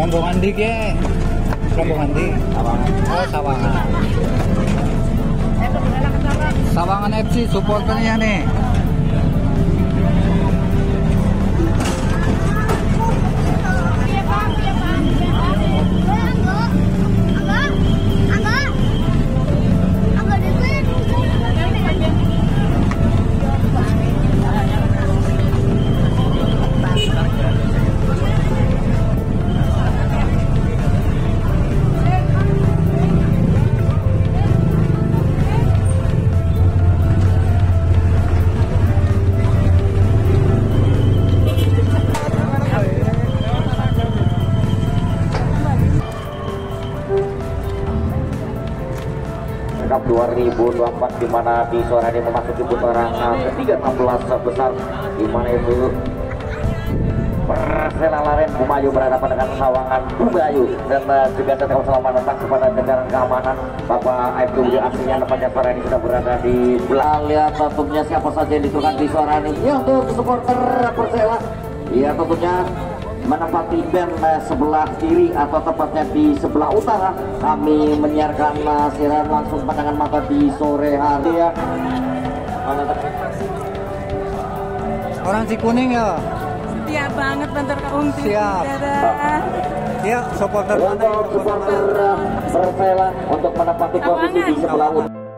rombongan di ke? Rombongan di oh Sawangan. Sawangan FC supporternya nih Cup 2024 di mana di sore hari memasuki putaran ketiga 16 besar di mana itu Persela Laren Bumayu berhadapan dengan Sawangan Bumayu. Dan uh, juga tetap selamat datang kepada jajaran keamanan Bapak Aibtu aslinya pada sore ini sudah berada di belakang lihat tentunya siapa saja yang diturunkan di sore ini. Ya untuk supporter Persela. Ya tentunya menempati band uh, sebelah kiri atau tepatnya di sebelah utara kami menyiarkan uh, siaran langsung pandangan mata di sore hari ya. Orang Cikuning ya? Setia banget bentar kaum Siap. ya supporter mana untuk supporter Persela untuk menempati posisi di sebelah utara